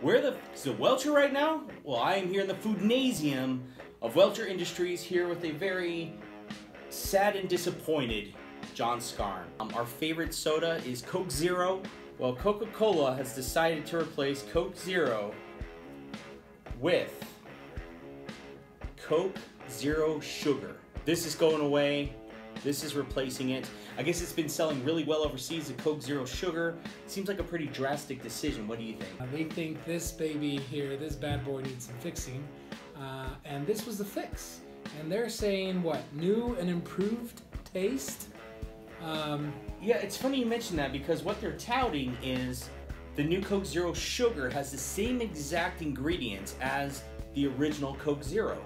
Where the is the Welcher right now? Well, I am here in the Foodnasium of Welcher Industries here with a very sad and disappointed John Scarn. Um, our favorite soda is Coke Zero. Well, Coca-Cola has decided to replace Coke Zero with Coke Zero Sugar. This is going away. This is replacing it. I guess it's been selling really well overseas, the Coke Zero Sugar. Seems like a pretty drastic decision. What do you think? Uh, They think this baby here, this bad boy needs some fixing, uh, and this was the fix. And they're saying what new and improved taste. Um, Yeah, it's funny you mention that because what they're touting is the new Coke Zero Sugar has the same exact ingredients as the original Coke Zero,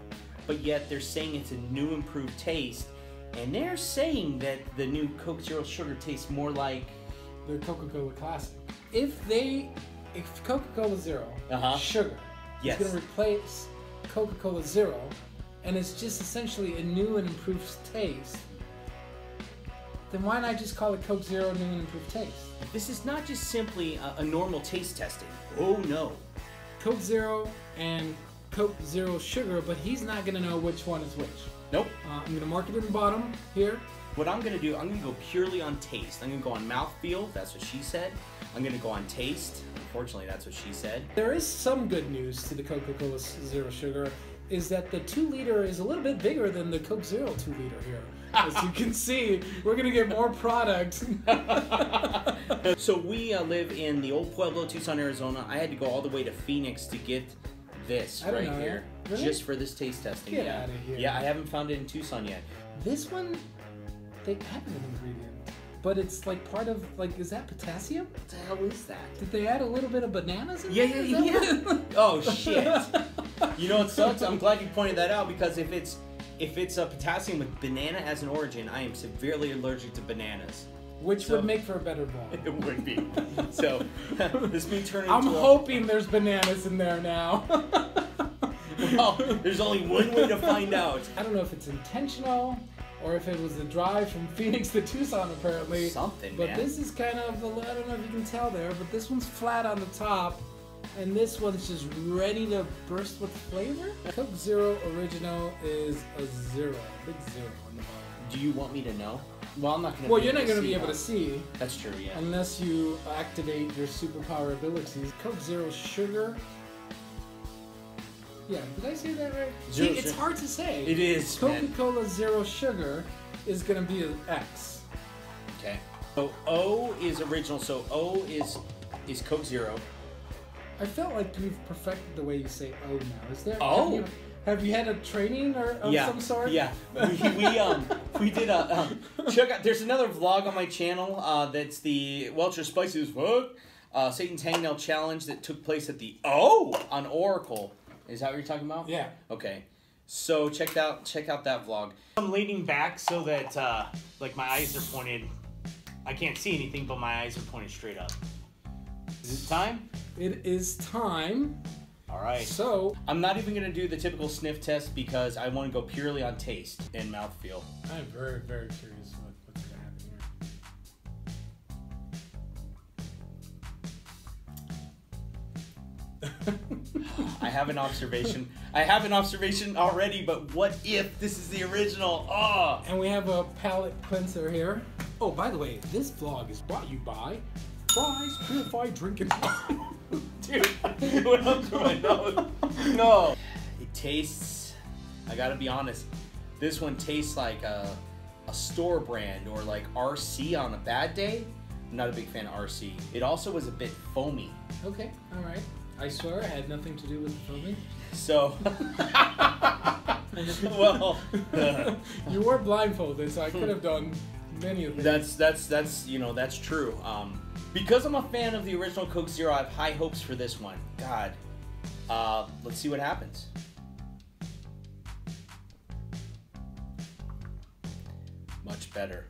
but yet they're saying it's a new improved taste, and they're saying that the new Coke Zero Sugar tastes more like the Coca-Cola Classic. If they, if Coca-Cola Zero Uh-huh. sugar Yes. is going to replace Coca-Cola Zero, and it's just essentially a new and improved taste, then why not just call it Coke Zero new and improved taste? this is not just simply a, a normal taste testing. Oh no. Coke Zero and Coke Zero sugar, but he's not going to know which one is which. Nope. Uh, I'm going to mark it in the bottom here. What I'm gonna do, I'm gonna go purely on taste. I'm gonna go on mouthfeel, that's what she said. I'm gonna go on taste. Unfortunately, that's what she said. There is some good news to the Coca-Cola Zero Sugar, is that the two liter is a little bit bigger than the Coke Zero two liter here. As you can see, we're gonna get more product. so we uh, live in the old Pueblo, Tucson, Arizona. I had to go all the way to Phoenix to get this right know here. Really? just for this taste testing. Get yeah. outta here. Yeah, I haven't found it in Tucson yet. this one, they added an ingredient, but it's like part of like is that potassium? What the hell is that? Did they add a little bit of bananas in Yeah, there? yeah, yeah. Oh shit! you know what sucks? I'm glad you pointed that out because if it's if it's a potassium with banana as an origin, I am severely allergic to bananas. Which So- would make for a better ball. It would be. So this may turn into I'm a- hoping there's bananas in there now. Well, there's only one way to find out. I don't know if it's intentional or if it was a drive from Phoenix to Tucson apparently. Something, But man. this is kind of, the, I don't know if you can tell there, but this one's flat on the top. And this one's just ready to burst with flavor. Coke Zero Original is a zero, big zero on the bottom. Do you want me to know? Well, I'm not gonna. Well, you're not going to be able to see That's true. Yeah. unless you activate your superpower abilities. Coke Zero Sugar. Yeah, did I say that right? Zero see, it's hard to say. It is. Coca-Cola Zero Sugar is going to be an X. Okay. So O is original. So O is is Coke Zero. I felt like you've perfected the way you say "oh" now. Is there? Oh. Have you, had a training or of yeah. some sort? Yeah. We, we um we did a um, check out. There's another vlog on my channel. Uh, that's the Welcher as fuck. Uh, Satan's Hangnail challenge that took place at the O on Oracle. Is that what you're talking about? Yeah. Okay. So check out check out that vlog. I'm leaning back so that uh, like my eyes are pointed. I can't see anything, but my eyes are pointed straight up. Is it time? It is time. All right. So I'm not even gonna do the typical sniff test because I want to go purely on taste and mouthfeel. I'm very, very curious what, what's to happen here. I have an observation. I have an observation already, but what if this is the original? Oh, And we have a palate cleanser here. Oh, by the way, this vlog is brought to you by Fry's Purified Drinking It went up to my nose. No, it tastes. I gotta be honest. This one tastes like a, a store brand or like RC on a bad day. I'm not a big fan of RC. It also was a bit foamy. okay, all right. I swear it had nothing to do with the filming. So, well, you were blindfolded, so I could have done many of things. That's that's that's you know that's true. Um, because I'm a fan of the original Coke Zero, I have high hopes for this one. God, uh, let's see what happens. Much better,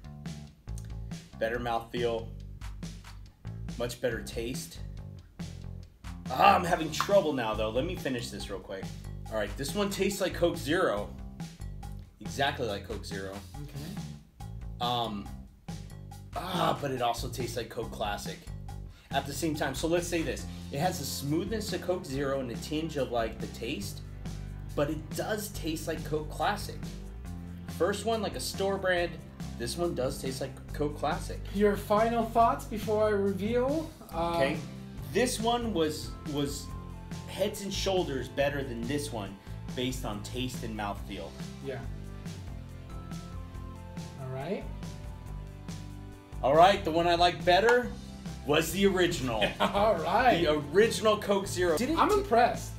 better mouthfeel, much better taste. Ah, I'm having trouble now though. Let me finish this real quick. All right, this one tastes like Coke Zero, exactly like Coke Zero. okay. Um, ah, but it also tastes like Coke Classic. at the same time. So let's say this: it has the smoothness of Coke Zero and a tinge of like the taste, but it does taste like Coke Classic. First one like a store brand. This one does taste like Coke Classic. Your final thoughts before I reveal? Um, Okay, this one was was heads and shoulders better than this one, based on taste and mouthfeel. Yeah. All right. All right, the one I like better was the original. All right. the original Coke Zero. Did it? I'm impressed.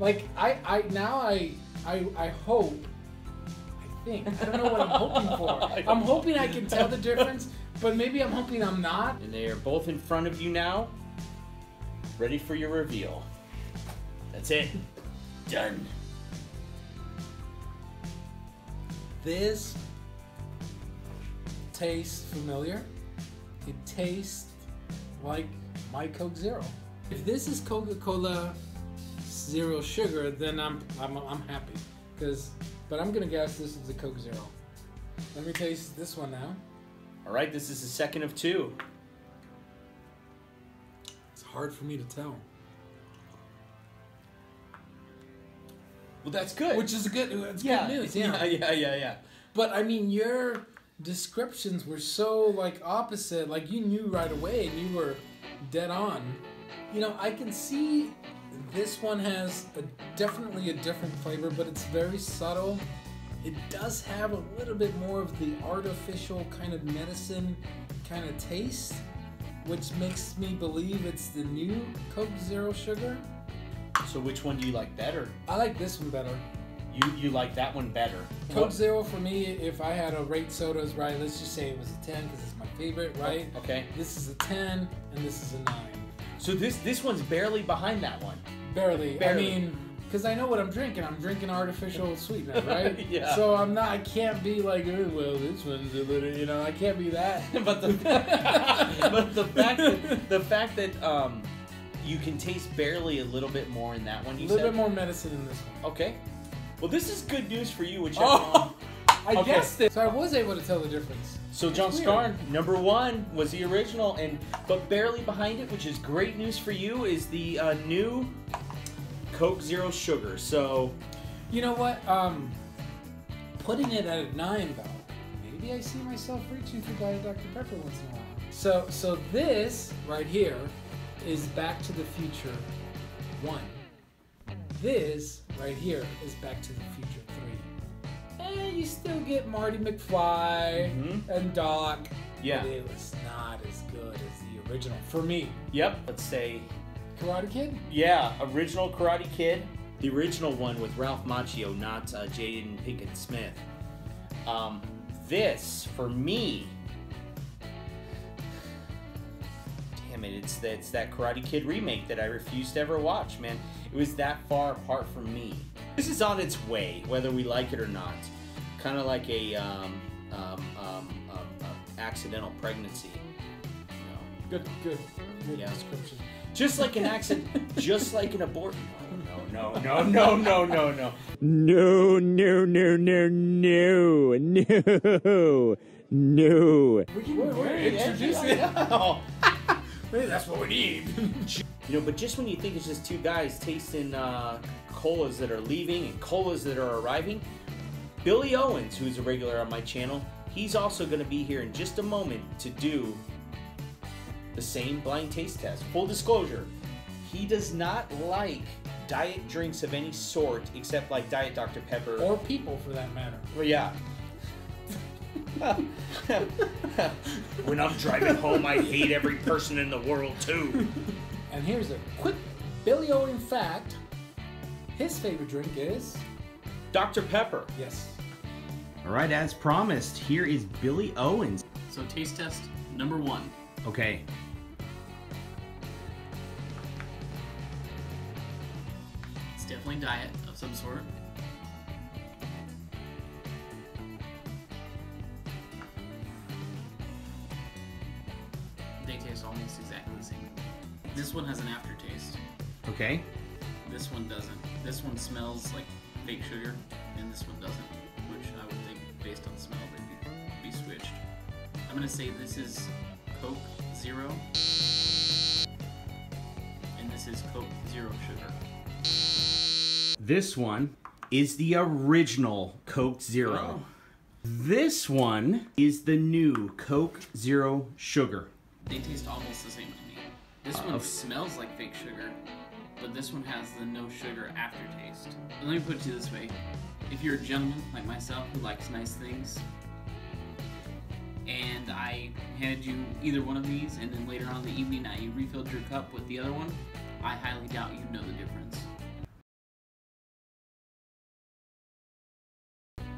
Like I, I now I, I, I hope. I think I don't know what I'm hoping for. I don't I'm hoping I can tell the difference, but maybe I'm hoping I'm not. And they are both in front of you now. Ready for your reveal. That's it. Done. This tastes familiar. It tastes like my Coke Zero. If this is Coca-Cola Zero Sugar, then I'm I'm, I'm happy. Cause, but I'm gonna guess this is the Coke Zero. Let me taste this one now. All right, this is the second of two. It's hard for me to tell. Well, that's good. Which is good. It's yeah, good news. yeah, Yeah. yeah, yeah, yeah. But I mean, your descriptions were so like opposite. Like you knew right away, and you were dead on. You know, I can see this one has a, definitely a different flavor, but it's very subtle. It does have a little bit more of the artificial kind of medicine kind of taste, which makes me believe it's the new Coke Zero Sugar. So, which one do you like better? I like this one better. You you like that one better? Coke Zero for me, if I had to rate sodas, right, let's just say it was a 10 because it's my favorite, right? Okay. This is a 10 and this is a 9. So this this one's barely behind that one. Barely. Barely. I mean, because I know what I'm drinking. I'm drinking artificial sweetener, right? Yeah. So I'm not, I can't be like, oh, well, this one's a little, you know, I can't be that. but the but the fact that the fact that um you can taste barely a little bit more in that one. A little said bit more medicine in this one. okay. Well, this is good news for you, which Oh! I Okay. guessed it. So I was able to tell the difference. So John. Scarn, number one was the original, and but barely behind it, which is great news for you, is the uh, new Coke Zero Sugar. So You know what? Um, putting it at a nine though, maybe I see myself reaching for Diet Dr Pepper once in a while. So, so this right here is Back to the Future one. This right here is Back to the Future three. And you still get Marty McFly Mhm. and Doc. Yeah. But it was not as good as the original for me. yep, let's say Karate Kid. yeah, original Karate Kid, the original one with Ralph Macchio, not uh, Jaden Pinkett Smith. Um, this for me. Damn it! It's that it's that Karate Kid remake that I refused to ever watch. Man, it was that far apart from me. This is on its way, whether we like it or not. Kind of like a um, um, um, um, um, accidental pregnancy. You know, Good, good, good Yeah. description. just like an accident, just like an abortion. No, no, no, no, no, no, no. No, no, no, no, no, no, no. We can, we're, we're introducing it. Maybe that's what we need. You know, but just when you think it's just two guys tasting uh, colas that are leaving and colas that are arriving, Billy Owens, who's a regular on my channel, he's also going to be here in just a moment to do the same blind taste test. Full disclosure, he does not like diet drinks of any sort except like Diet Dr. Pepper. or people for that matter. Well, yeah. when I'm driving home, I hate every person in the world too. And here's a quick Billy Owen fact. His favorite drink is Dr. Pepper. yes. All right, as promised, here is Billy Owens. So taste test number one. Okay. It's definitely diet of some sort. They taste almost the same. This one has an aftertaste. Okay. This one doesn't. This one smells like fake sugar, and this one doesn't. Which I would think, based on smell, they'd be, be switched. I'm gonna say this is Coke Zero. and this is Coke Zero Sugar. This one is the original Coke Zero. Oh. This one is the new Coke Zero Sugar. They taste almost the same to me. This Uh, one of- smells like fake sugar, but this one has the no sugar aftertaste. Let me put it to you this way: if you're a gentleman like myself who likes nice things, and I handed you either one of these, and then later on in the evening I refilled your cup with the other one, I highly doubt you'd know the difference.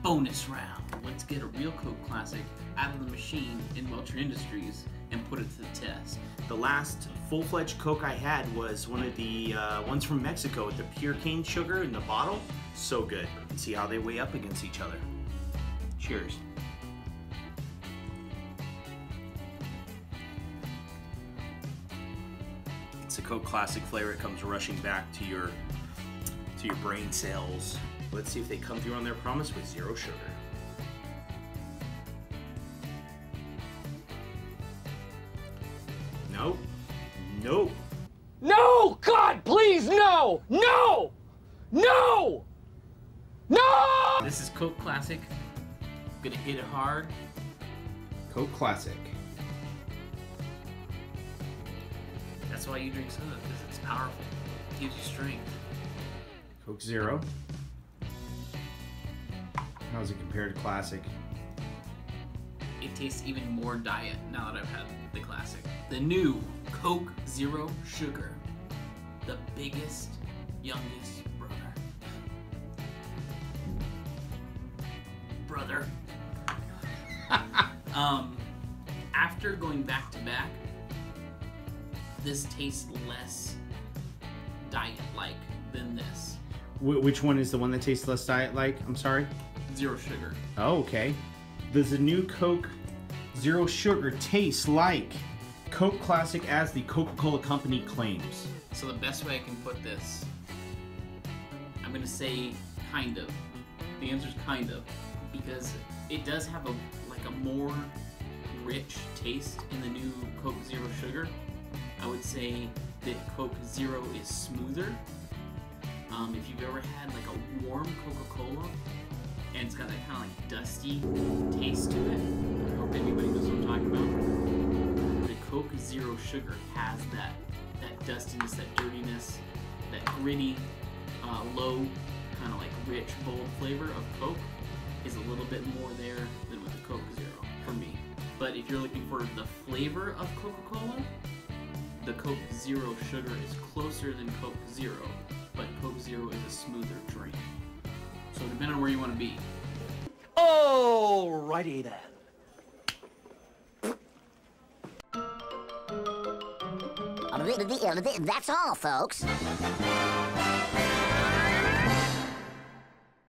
Bonus round. Let's get a real Coke classic out of the machine in Welcher Industries and put it to the test. The last full-fledged Coke I had was one of the uh, ones from Mexico with the pure cane sugar in the bottle. So good. And see how they weigh up against each other. Cheers. It's a Coke classic flavor. It comes rushing back to your to your brain cells. Let's see if they come through on their promise with zero sugar. No. No. No! God, please, no! No! No! No! This is Coke Classic. Gonna hit it hard. Coke Classic. That's why you drink soda, because it's powerful. It gives you strength. Coke Zero. How does it compare to Classic? It tastes even more diet now that I've had the classic. The new Coke Zero Sugar. The biggest, youngest brother. Brother. um, after going back to back, this tastes less diet-like than this. Wh- which one is the one that tastes less diet like? I'm sorry. Zero sugar. Oh, okay. Does the new Coke Zero Sugar taste like Coke Classic as the Coca-Cola Company claims? So the best way I can put this, I'm gonna say kind of. The answer is kind of because it does have a like a more rich taste in the new Coke Zero Sugar. I would say that Coke Zero is smoother. Um, if you've ever had like a warm Coca-Cola and it's got that kind of like dusty taste to it, I hope anybody knows what I'm talking about. The Coke Zero Sugar has that that dustiness, that dirtiness, that gritty, uh, low, kind of like rich, bold flavor of Coke is a little bit more there than with the Coke Zero for me. But if you're looking for the flavor of Coca-Cola, the Coke Zero sugar is closer than Coke Zero, but Coke Zero is a smoother drink. So depending on where you want to be. Alrighty then. That's all, folks.